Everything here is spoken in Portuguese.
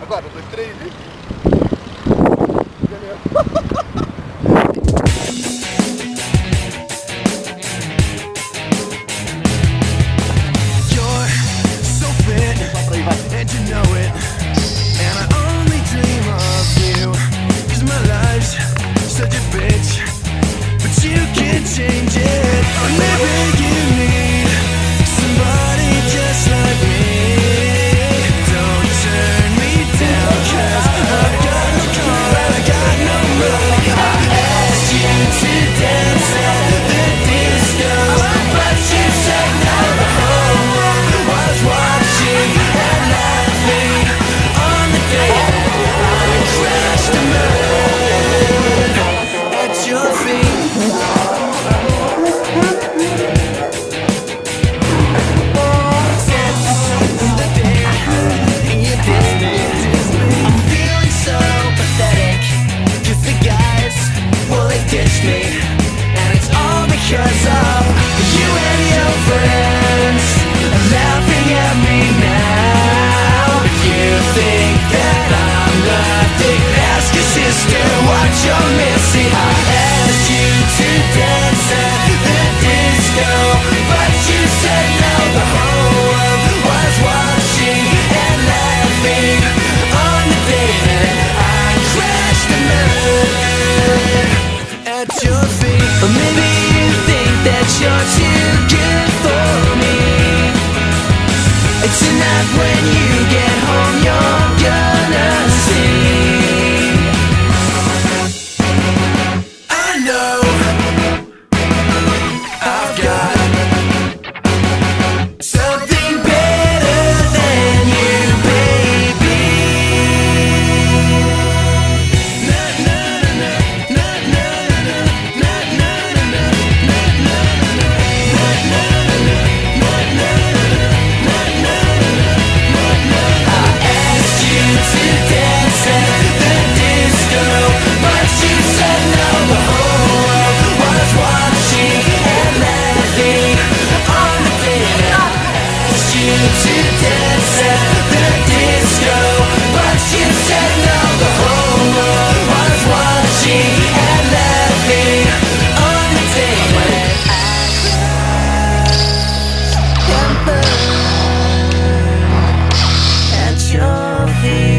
Agora, dois, três e... me. tonight when you get home. see.